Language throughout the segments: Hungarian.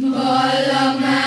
Balaman.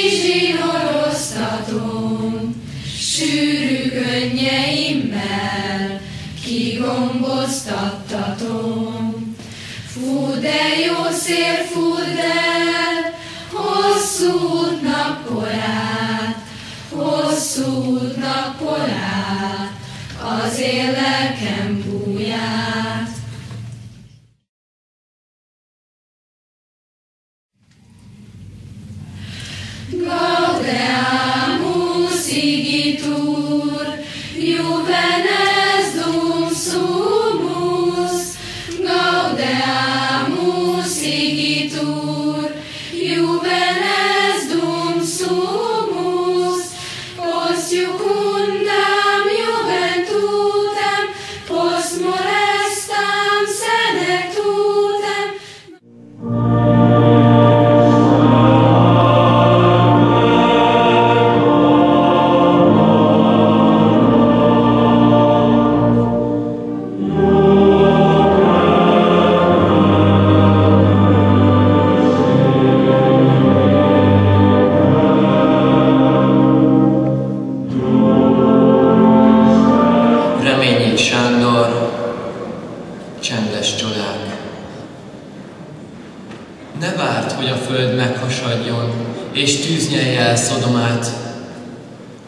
Kizsinoroztatom, sűrű könnyeimmel kigomboztattatom. Fúr, de jó szél, fúr, el, hosszú az én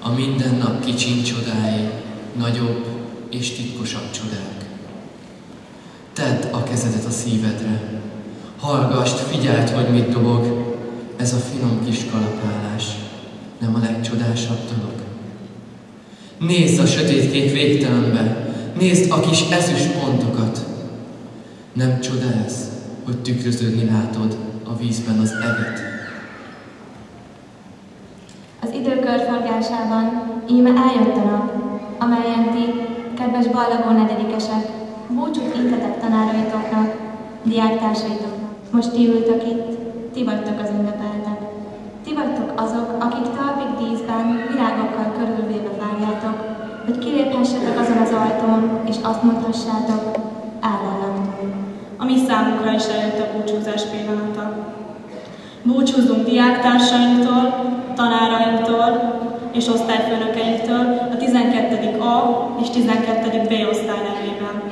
A mindennap kicsin csodái, nagyobb és titkosabb csodák. Tedd a kezedet a szívedre, hallgast, figyeld, hogy mit dobog. Ez a finom kis kalapálás, nem a legcsodásabb dolog. Nézd a sötétkék végtelenbe, nézd a kis ezüst pontokat. Nem csoda ez, hogy tükröződni látod a vízben az eget. Az idő körforgásában íme eljött a nap, amelyen ti, kedves ballagó negyedikesek, búcsút intetek tanáraitoknak, diáktársaitoknak. Most ti ültök itt, ti vagytok az ünnepeltek. Ti vagytok azok, akik talpig díszben, virágokkal körülvéve várjátok, hogy kiléphessetek azon az ajtón, és azt mondhassátok, ellenlentünk. A mi számunkra is eljött a búcsúzás pillanata. Búcsúzunk diáktársainktól, tanárainktól és osztályfőnökeinktől a 12. A és 12. B osztály nevében.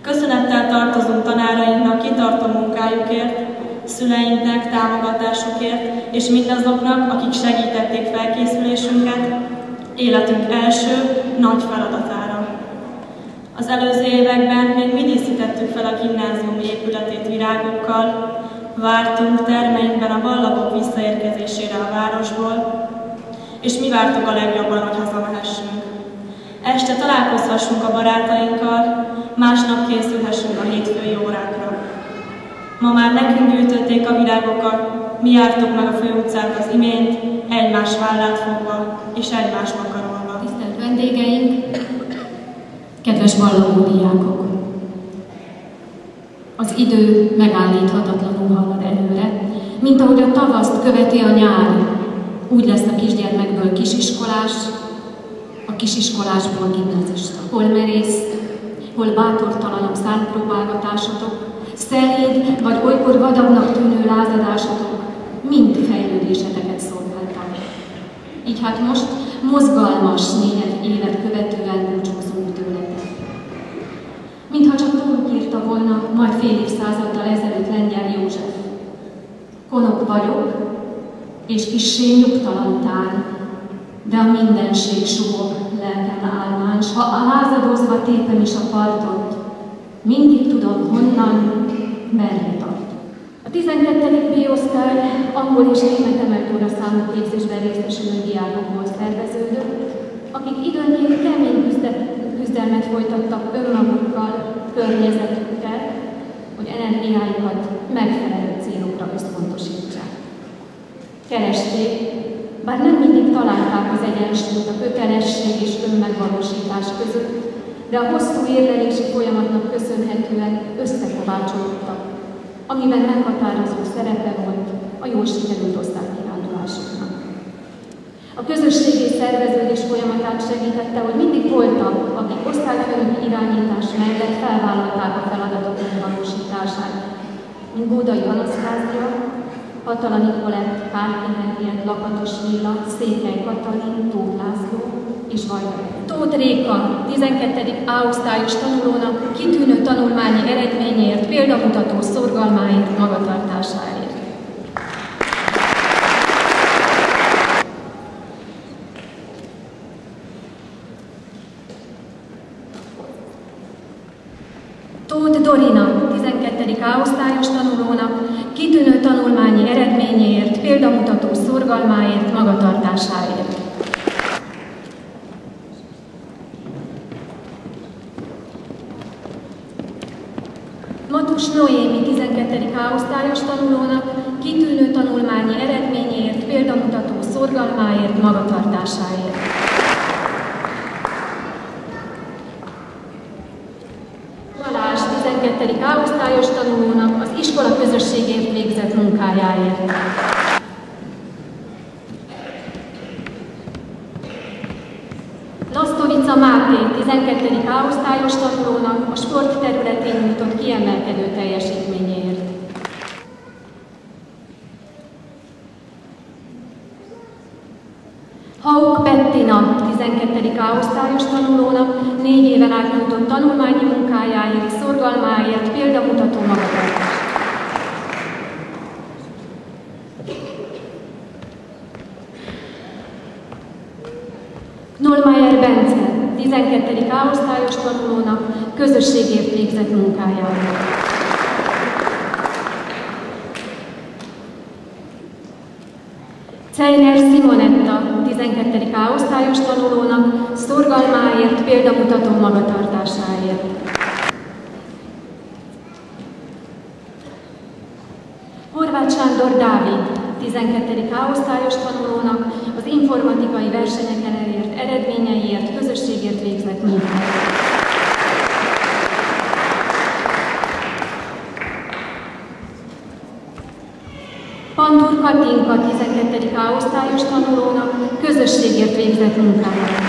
Köszönettel tartozunk tanárainknak kitartó munkájukért, szüleinknek támogatásukért, és mindazoknak, akik segítették felkészülésünket életünk első nagy feladatára. Az előző években még mi díszítettük fel a gimnázium épületét virágokkal, vártunk termeinkben a ballagok visszaérkezésére a városból, és mi vártuk a legjobban, hogy hazamehessünk. Este találkozhassunk a barátainkkal, másnap készülhessünk a hétfői órákra. Ma már nekünk gyűjtötték a virágokat, mi jártuk meg a főutcát az imént, egymás vállát fogva és egymásnak karolva. Tisztelt vendégeink, kedves ballagó diákok! Az idő megállíthatatlanul halad előre, mint ahogy a tavaszt követi a nyár. Úgy lesz a kisgyermekből kisiskolás, a kisiskolásból gimnazista. Hol merész, hol bátortalanabb számpróbálgatásotok, szelíd vagy olykor vadabbnak tűnő lázadásotok, mind fejlődéseteket szolgáltak. Így hát most mozgalmas néhány évet követően búcsúzunk tőletek. Mintha csak róluk írta volna, majd fél évszázaddal ezelőtt Lengyel József. Konok vagyok, és kissé nyugtalan de a mindenség suhog, lelkem álmáns, ha a lázadozva tépem is a partot, mindig tudom honnan, merre tart. A 12. B-osztály angol és német emelt óra számú képzésben részesülő diákokból szerveződött, akik időnként kemény küzdelmet folytattak önmagukkal, környezetükkel, hogy energiáikat megfelelő célokra összpontosítsák. Keresték, bár nem mindig találták az egyensúlyt a kötelesség és önmegvalósítás között, de a hosszú érlelési folyamatnak köszönhetően összekovácsolódtak amiben meghatározó szerepe volt a jól sikerült osztálykirándulásoknak. A közösségi szerveződés folyamatát segítette, hogy mindig voltak, akik osztályfőnöki irányítás mellett felvállalták a feladatok megvalósítását, mint Bódai Anasztázia, Hatala Nikolett, Kárki Henriett, Lakatos Lilla, Székely Katalin, Tóth László és Vajda. Tóth Réka, 12. A osztályos tanulónak kitűnő tanulmányi eredményért, példamutató szorgalmáért, magatartásáért. Tóth Dorina, 12. A osztályos tanulónak kitűnő tanulmányi eredményéért, példamutató szorgalmáért, magatartásáért. Matus Noémi 12. A osztályos tanulónak kitűnő tanulmányi eredményéért, példamutató szorgalmáért, magatartásáért. 12. A osztályos tanulónak az iskola közösségért végzett munkájáért. Lasztovica Máté 12. A osztályos tanulónak a sport területén nyújtott kiemelkedő teljesítményéért. 12. A osztályos tanulónak négy éven át nyújtott tanulmányi munkájáért, szorgalmáért, példamutató magatartást. Nolmeyer Bence, 12. A osztályos tanulónak közösségért végzett munkájáért. Ceiner Simonetta, 12. A osztályos tanulónak szorgalmáért, példamutató magatartásáért. Horváth Sándor Dávid, 12. A osztályos tanulónak az informatikai versenyeken elért eredményeiért, közösségért végzett munkáért. Katinka 12. A osztályos tanulónak közösségért végzett munkáját.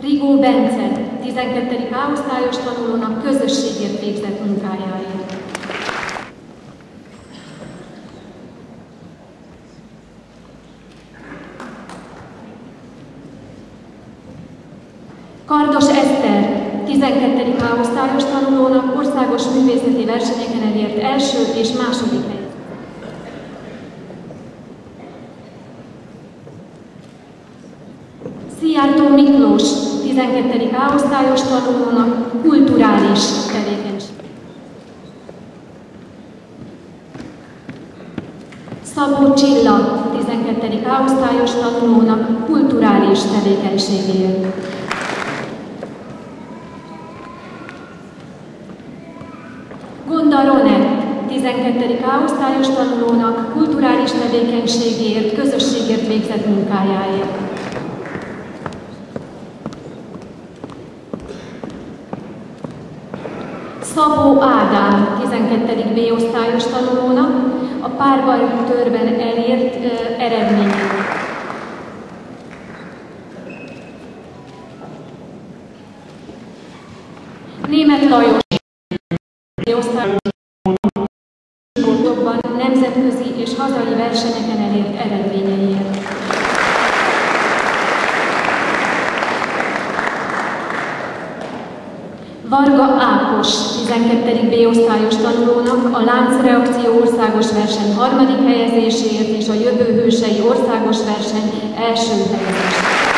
Rigó Bence 12. A osztályos tanulónak közösségért végzett munkájáért. Kardos Eszter 12. A tanulónak országos művészeti versenyeken elért első és második hely. Szijjártó Miklós, 12. A tanulónak kulturális tevékenység. Szabó Csilla, 12. A tanulónak kulturális tevékenységéért. 12. A osztályos tanulónak kulturális tevékenységért, közösségért végzett munkájáért. Szabó Ádám, 12. B osztályos tanulónak a párbajtörben elért uh, eredményét. Német Lajos, osztályos sportokban nemzetközi és hazai versenyeken elért eredményeiért. Varga Ákos, 12. B osztályos tanulónak a láncreakció országos verseny harmadik helyezéséért és a jövő hősei országos verseny első helyezésért.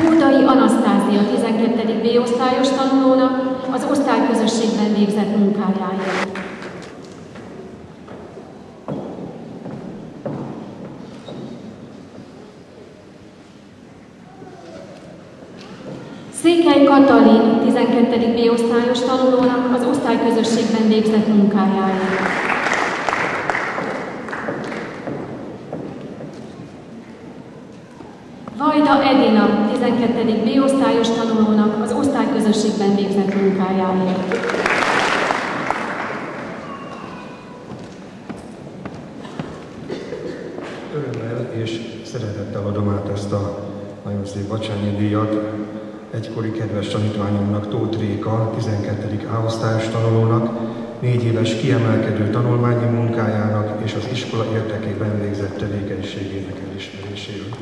Búdai Anasztázia 12. B osztályos tanulónak az osztályközösségben végzett munkájáért. Székely Katalin 12. B osztályos tanulónak az osztályközösségben végzett munkájáért. Vajda Edina 12. B osztályos tanulónak az osztályközösségben végzett munkájáért. Örömmel és szeretettel adom át ezt a nagyon szép Bacsányi díjat egykori kedves tanítványomnak, Tóth Réka, 12. A osztályos tanulónak, négy éves kiemelkedő tanulmányi munkájának és az iskola érdekében végzett tevékenységének elismeréséről.